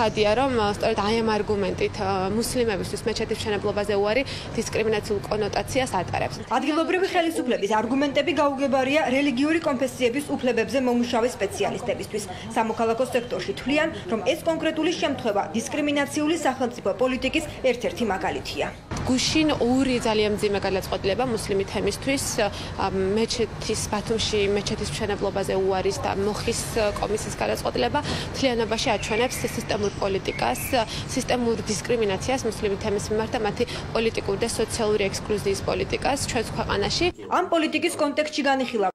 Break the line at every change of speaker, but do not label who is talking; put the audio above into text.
ცხადია, რომ სწორედ აი ამ არგუმენტით მუსლიმებისთვის მეჩეთის მშენებლობაზე უარი დისკრიმინაციულ კონოტაციას ატარებს.
ადგილობრივი ხელისუფლების არგუმენტები გაუგებარია რელიგიური კონფესიების უფლებებზე მომუშავე სპეციალისტებისთვის. სამოქალაქო სექტორში თვლიან, რომ ეს კონკრეტული შემთხვევა დისკრიმინაციული სახელმწიფო პოლიტიკის ერთ-ერთი მაგალითია.
გუშინ ორი ძალიან მძიმე გადაწყვეტილება მუსლიმი თემისთვის მეჩეთის ბათუმში მეჩეთის მშენებლობაზე უარის და მოხის კომისიის გადაწყვეტილება თლიანობაში აჩვენებს სისტემურ პოლიტიკას, სისტემურ დისკრიმინაციას მუსლიმი თემის მიმართ და მათი პოლიტიკური და სოციალური ექსკლუზიის პოლიტიკას ჩვენს ქვეყანაში.
ამ პოლიტიკის კონტექსტში განიხილა